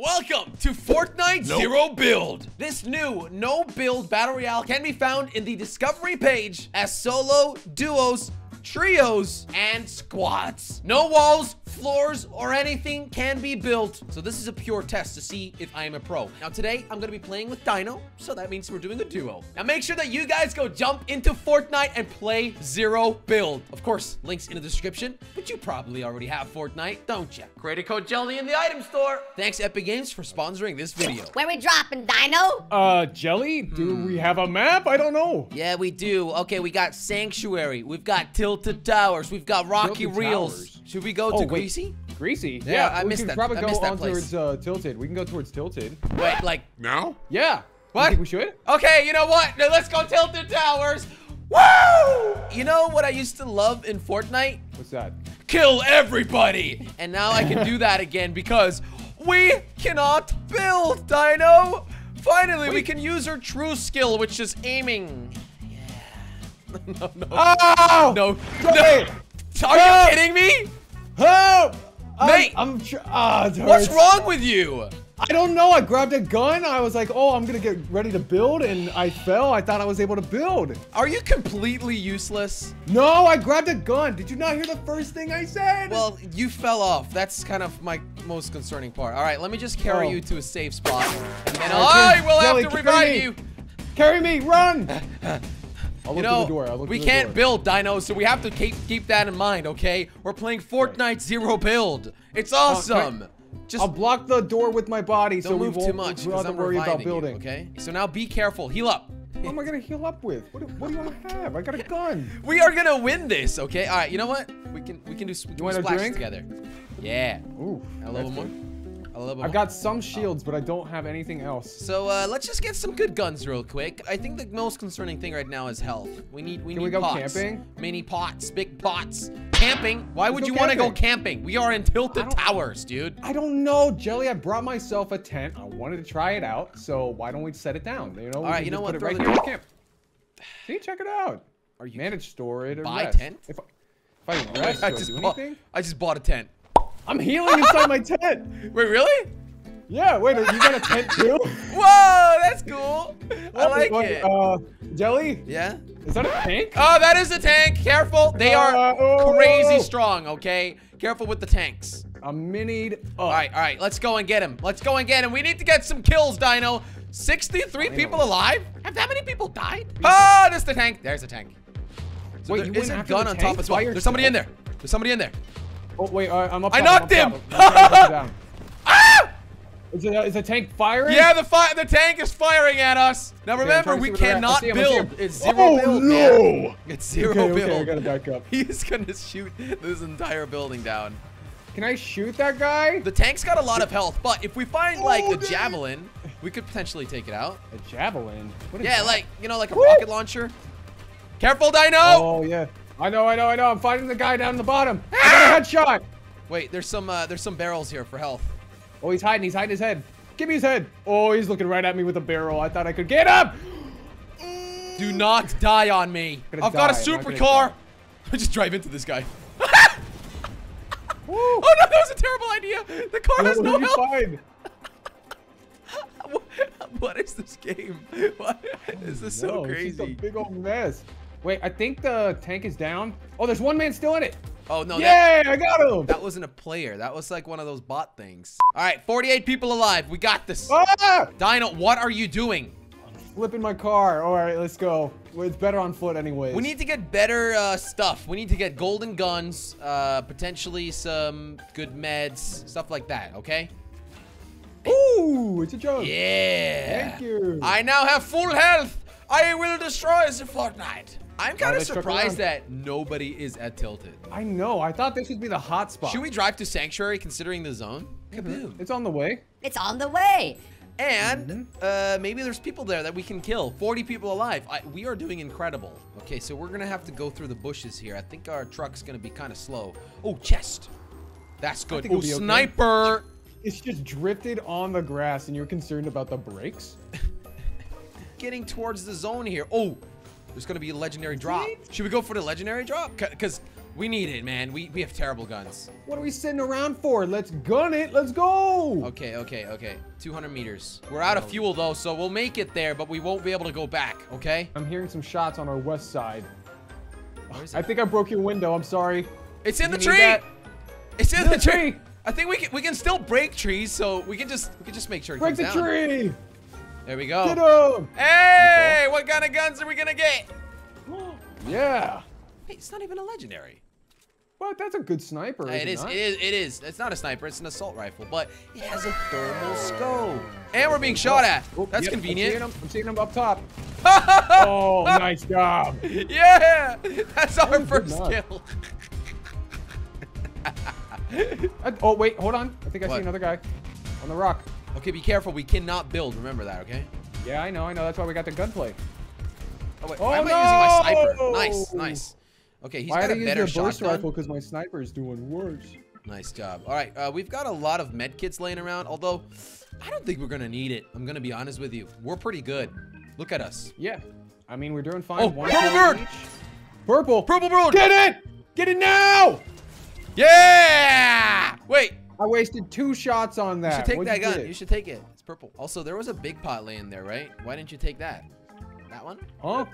Welcome to Fortnite Zero Build. This new no build battle royale can be found in the discovery page as solo, duos, trios, and squads. No walls, floors, or anything can be built. So this is a pure test to see if I am a pro. Now today, I'm gonna be playing with Dino, so that means we're doing a duo. Now make sure that you guys go jump into Fortnite and play Zero Build. Of course, links in the description, but you probably already have Fortnite, don't you? Creator code Jelly in the item store. Thanks Epic Games for sponsoring this video. Where we dropping, Dino? Uh, Jelly? Do Hmm. we have a map? I don't know. Yeah, we do. Okay, we got Sanctuary. We've got Tilted Towers. We've got Rocky Tilted Reels. Towers. Should we go Oh, to wait. Greasy? Greasy. Yeah, I we missed that- probably I go missed that on place. towards uh, Tilted. We can go towards Tilted. Wait, like, Now? Yeah. What? You think we should? okay, you know what? Now let's go Tilted Towers. Woo! You know what I used to love in Fortnite? What's that? Kill everybody. And now I can do that again because we cannot build, Dino. Finally, we can use our true skill, which is aiming. Yeah. no, no. Oh! No. Jelly! no. Are you Ah! kidding me? Help! Mate! I'm, I'm tr- ah, What's wrong with you? I don't know. I grabbed a gun. I was like, oh, I'm gonna get ready to build, and I fell. I thought I was able to build. Are you completely useless? No, I grabbed a gun. Did you not hear the first thing I said? Well, you fell off. That's kind of my most concerning part. All right, let me just carry Oh. you to a safe spot, and then I will have to revive you. carry me, run! You know, the door. I'll look we can't build Dino, so we have to keep keep that in mind, okay? We're playing Fortnite Zero Build. It's awesome. Just I'll block the door with my body so don't we move won't too much we don't have to worry about reviving you, building. okay? So now be careful. Heal up. What am I gonna heal up with? What do, what do you want to have? I got a gun. We are gonna win this, okay? All right, you know what? We can we can do, we can do want a splashes drink? together. Yeah. Ooh, A little more. good. A little bit I've got some shields, but I don't have anything else. So uh, let's just get some good guns real quick. I think the most concerning thing right now is health. We need we Can need we go pots. camping? Mini pots, big pots. Camping? Why would you want to go camping. We are in Tilted Towers, dude. I don't know, Jelly. I brought myself a tent. I wanted to try it out, so why don't we set it down? You know, All right, you know what? Throw right the here in the tent. camp. See, check it out. Are you Manage, store it, or buy rest. tent? If, I- if I rest, I just do bought, anything? I just bought a tent. I'm healing inside my tent. Wait, really? Yeah, wait, you got a tent too? Whoa, that's cool. I like Wait, it. Uh, Jelly, Yeah. is that a tank? Oh, that is a tank. Careful. They are Uh, oh. crazy strong, okay? Careful with the tanks. A minied up. All right, all right. Let's go and get him. Let's go and get him. We need to get some kills, Dino. 63 people alive? Have that many people died? Ah, there's the tank. There's the tank. So Wait, there you is a gun on top as well. There's somebody in there. There's somebody in there. Oh wait, uh, I'm up. I top, knocked I'm him. up top. I'm trying to take down. Ah! Is, it, is the tank firing? Yeah, the fi the tank is firing at us. Now Okay, remember, trying we see where they're at. I cannot see 'em, I see 'em. build. It's zero oh, build, no. man. It's zero okay, build. Okay, I gotta back up. He's gonna shoot this entire building down. Can I shoot that guy? The tank's got a lot of health, but if we find like Oh, a dude. javelin, we could potentially take it out. A javelin. What is Yeah, that? like you know, like a Woo! rocket launcher. Careful, Dino! Oh yeah. I know, I know, I know. I'm fighting the guy down the bottom. I got a headshot. Wait, there's some uh, there's some barrels here for health. Oh, he's hiding. He's hiding his head. Give me his head. Oh, he's looking right at me with a barrel. I thought I could get him. Do not die on me. I've got a die, not gonna supercar. I just drive into this guy. Oh no, that was a terrible idea. The car has no health. What is this game? What is this so No, it's just a big old mess. Wait, I think the tank is down. Oh, there's one man still in it. Oh no, Yay, I got him. that wasn't a player. That was like one of those bot things. All right, 48 people alive. We got this. Ah! Dino, what are you doing? Flipping my car. All right, let's go. It's better on foot anyways. We need to get better uh, stuff. We need to get golden guns, uh, potentially some good meds, stuff like that, okay? Ooh, it's a joke. Yeah. Thank you. I now have full health. I will destroy the Fortnite. I'm kind of surprised that nobody is at Tilted. I know. I thought this would be the hot spot. Should we drive to Sanctuary considering the zone? Kaboom. It's on the way. It's on the way. And uh, maybe there's people there that we can kill. 40 people alive. I, we are doing incredible. Okay, so we're going to have to go through the bushes here. I think our truck's going to be kind of slow. Oh, chest. That's good. Oh, it'll okay. sniper. It's just drifted on the grass, and you're concerned about the brakes. Getting towards the zone here. Oh, there's going to be a legendary drop. Should we go for the legendary drop? Because We need it, man. We, we have terrible guns. What are we sitting around for? Let's gun it. Let's go. Okay, okay, okay. 200 meters. We're out of oh. fuel, though, so we'll make it there, but we won't be able to go back, okay? I'm hearing some shots on our west side. I think I broke your window. I'm sorry. It's in You the tree! It's in In the the tree! tree! I think we can, we can still break trees, so we can just we can just make sure it Break the down. tree. There we go. Get him. Hey! What kind of guns are we gonna get? Yeah. Hey, it's not even a legendary. But that's a good sniper. it is, it is, it is. It's not a sniper, it's an assault rifle, but it has a thermal scope. And we're being shot at. Oh, That's yep, I'm seeing convenient. him. I'm seeing him up top. oh, nice job. yeah! That's our Oh, first kill. I- oh, wait. Hold on. I think I What? see another guy on the rock. Okay, be careful. We cannot build. Remember that, okay? Yeah, I know. I know. That's why we got the gunplay. Oh, wait. Oh, why am I using my sniper? no! Nice, nice. Okay, he's Why got did a I better use the burst shotgun. rifle? Because my sniper is doing worse. Nice job. All right, uh, we've got a lot of med kits laying around, although I don't think we're going to need it. I'm going to be honest with you. We're pretty good. Look at us. Yeah. I mean, we're doing fine. Oh, One purple bird! each. Purple. Purple bird! Get it! Get it now! Yeah! Wait, I wasted two shots on that. you should take What'd that you gun. You should take it. It's purple. Also, there was a big pot laying there, right? Why didn't you take that? That one? Huh?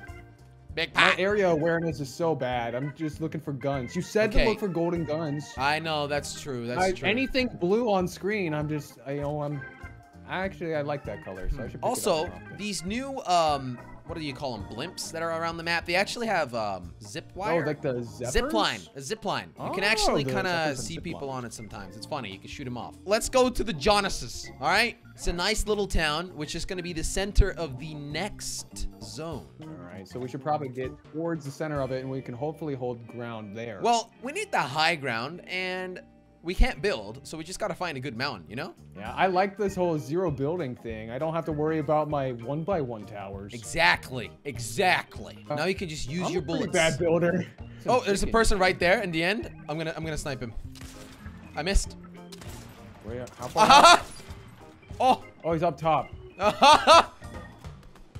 Big pot. My area awareness is so bad. I'm just looking for guns. You said Okay. to look for golden guns. I know, that's true. That's I, true. anything blue on screen, I'm just, I you know, I'm. Actually, I like that color, so I should. Pick it up Also, these new, um, what do you call them? Blimps that are around the map. They actually have um, zip wire. oh, like the zippers? Zip line, a zip line. You can Oh, actually kind of see people lines. on it sometimes. It's funny. You can shoot them off. Let's go to the Joneses. All right. It's a nice little town, which is going to be the center of the next zone. All right, so we should probably get towards the center of it, and we can hopefully hold ground there. Well, we need the high ground, and we can't build, so we just got to find a good mountain. You know? yeah, I like this whole zero building thing. I don't have to worry about my one by one towers. Exactly. Exactly. now you can just use I'm your a bullets. bad builder. Oh, there's a person right there in the end. I'm gonna, I'm gonna snipe him. I missed. Where, how far? Ah! Oh. Oh, he's up top.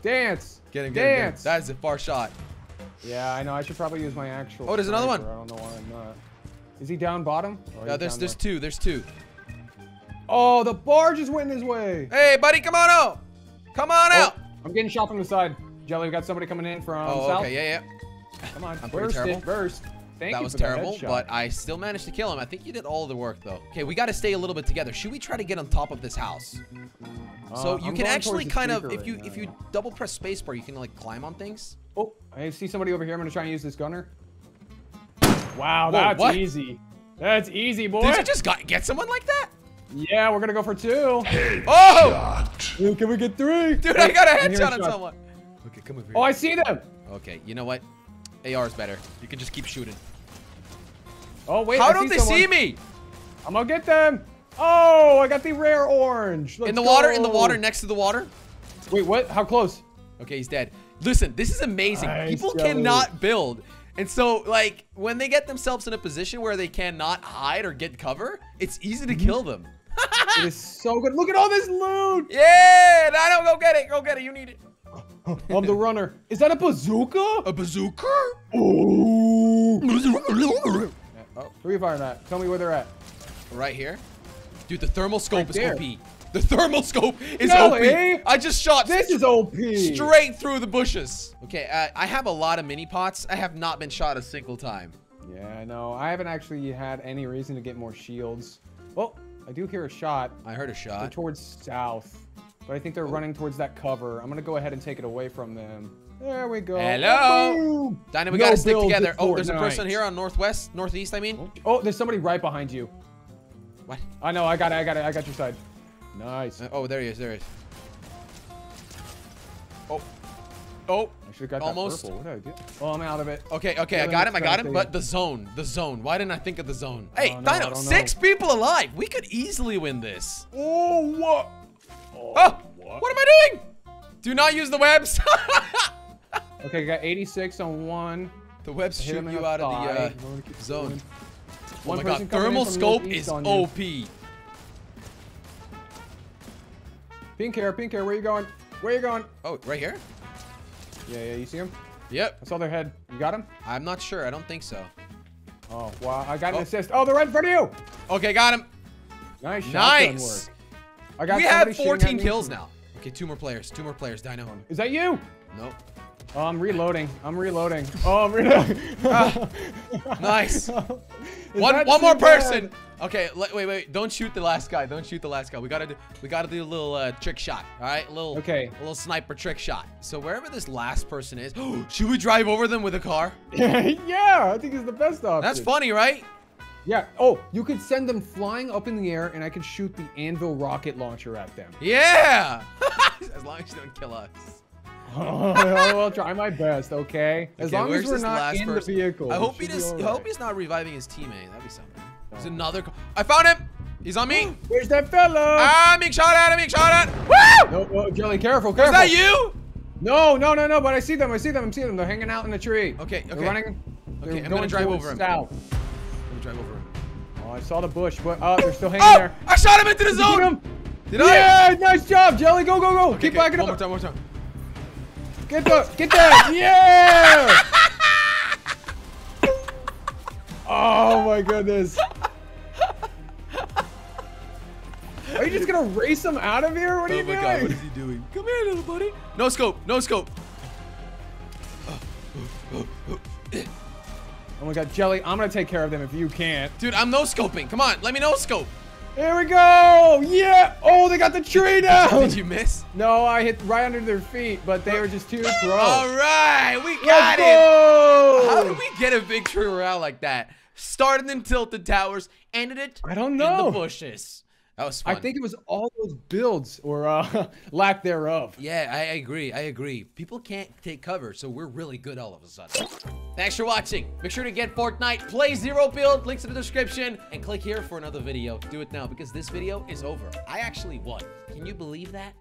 Dance. Get him, get him, get him. Dance. That is a far shot. Yeah, I know. I should probably use my actual. Oh, there's another one. I don't know why I'm not. Is he down bottom? Or Yeah, there's there's low? two. There's two. Oh, the bar just went his way. Hey, buddy, come on out. Come on Oh, out. I'm getting shot from the side. Jelly, we got somebody coming in from Oh, south. okay, yeah, yeah. Come on, I'm pretty burst terrible. it, burst. Thank that you was terrible, headshot. but I still managed to kill him. I think you did all the work, though. Okay, we got to stay a little bit together. Should we try to get on top of this house? so Uh, you I'm can actually kind of, if you right if now. you double press spacebar, you can like climb on things. Oh, I see somebody over here. I'm gonna try and use this gunner. Wow, Whoa, that's what? easy. That's easy, boy. Did you just got, get someone like that? Yeah, we're gonna go for two. Oh, Ooh, can we get three? dude, I got a I'm headshot on shots. someone. Okay, come over here. Oh, I see them. Okay, you know what? AR is better. You can just keep shooting. Oh wait, How I don't see they see me? I'm gonna get them. Oh, I got the rare orange. in Let's the water, in the water, next to the water. Wait, what? How close? Okay, he's dead. Listen, this is amazing. Nice, People Joey. cannot build. And so, like, when they get themselves in a position where they cannot hide or get cover, it's easy to mm-hmm. kill them. It is so good. Look at all this loot. yeah, Dino, go get it. Go get it. You need it. Oh, I'm the runner. Is that a bazooka? A bazooka? Ooh. Oh, Who are you firing at? Tell me where they're at. right here. Dude, the thermal scope Right is there. OP. The thermal scope is Jelly. OP. I just shot This is OP. straight through the bushes. Okay, uh, I have a lot of mini pots. I have not been shot a single time. Yeah, I know. I haven't actually had any reason to get more shields. Oh, I do hear a shot. I heard a shot. They're shot. towards south. But I think Oh. they're running towards that cover. I'm gonna go ahead and take it away from them. There we go. Hello? Boom. Dino, we No gotta stick together. Oh, there's a person here on northwest, northeast, I mean. Oh, there's somebody right behind you. What? I know. I got it. I got it. I got your side. Nice. Uh, oh, there he is. There he is. Oh. Oh. I should have got almost. that purple. What did I do? Oh, I'm out of it. Okay, okay, Yeah, I got him, I got him, but the zone, the zone. Why didn't I think of the zone? Hey, don't know, I Dino, six know. people alive. We could easily win this. Oh, what? Oh, what what am I doing? Do not use the webs. Okay, I got 86 on one. the webs Hit shoot you the out of the uh, thigh. We're gonna keep zone. going. Oh One my god, thermal scope northeast is OP. you. Pink hair, pink hair. Where you going? Where you going? Oh, right here? Yeah, yeah. You see him? Yep. I saw their head. You got him? I'm not sure. I don't think so. Oh, wow. I got an Oh. assist. Oh, they're right in front of you. Okay, got him. Nice Nice. I got We have 14 kills now. Okay, two more players. Two more players. Dino. Is that you? Nope. Oh, I'm reloading. I'm reloading. Oh, I'm reloading. Ah, nice. One, one more bad? person. Okay, wait, wait. Don't shoot the last guy. Don't shoot the last guy. We gotta do. We gotta do a little uh, trick shot. All right, a little. Okay. A little sniper trick shot. So wherever this last person is, should we drive over them with a car? yeah, I think it's the best option. That's funny, right? Yeah. Oh, you could send them flying up in the air, and I could shoot the anvil rocket launcher at them. Yeah. as long as you don't kill us. oh, I'll try my best, okay? As Okay, long as we're not in person? the vehicle. I hope he just. I hope he's not reviving his teammate. That'd be something. There's another. I found him. He's on me. Where's that fella? Ah, I'm being shot at. I'm being shot at. Woo! no, no, Jelly, careful, careful. Is that you? No, no, no, no, but I see them. I see them. I'm seeing them. They're hanging out in the tree. Okay, They're okay. running. They're Okay, I'm going gonna drive over him. South. Let me drive over him. Oh, I saw the bush, but uh, they're still hanging Oh! there. I shot him into the zone. him? Did I? Yeah, nice job, Jelly. Go, go, go. Okay, Keep okay, backing one up. more time. One more time. Get the, get that. Yeah. oh my goodness. Are you just gonna race him out of here? What are Oh you my doing? god, what is he doing? Come here, little buddy. No scope. No scope. Oh my god, Jelly, I'm gonna take care of them if you can't. Dude, I'm no scoping. Come on, let me no scope. Here we go! Yeah! Oh, they got the tree down! Did you miss? No, I hit right under their feet, but they were just too pro. All right, we Let's got it. go! How did we get a victory royale like that? Started in Tilted Towers, ended it I don't in the bushes. That was fun. I think it was all those builds or uh, lack thereof. Yeah, I agree. I agree. People can't take cover, so we're really good all of a sudden. Thanks for watching. Make sure to get Fortnite, play Zero Build, links in the description, and click here for another video. Do it now because this video is over. I actually won. Can you believe that?